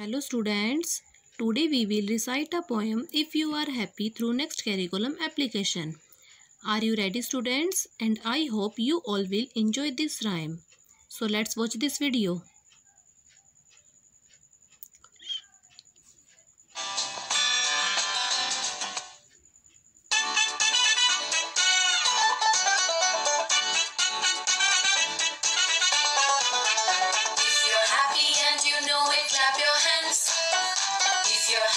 Hello students. Today we will recite a poem If You Are Happy through next curriculum application. Are you ready students? And I hope you all will enjoy this rhyme. So let's watch this video. you're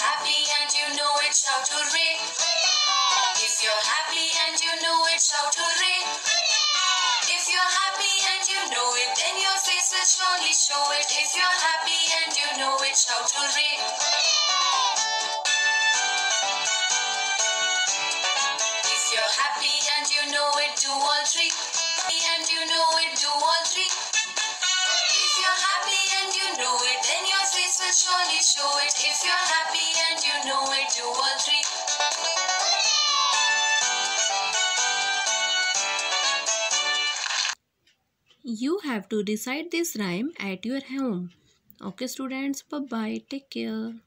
Happy and you know it, shout hooray. If you're happy and you know it, shout hooray. If you're happy and you know it, then your face will surely show it. If you're happy and you know it, shout hooray. Surely show it. If you're happy and you know it, do all three. You have to recite this rhyme at your home. Okay students, bye bye. Take care.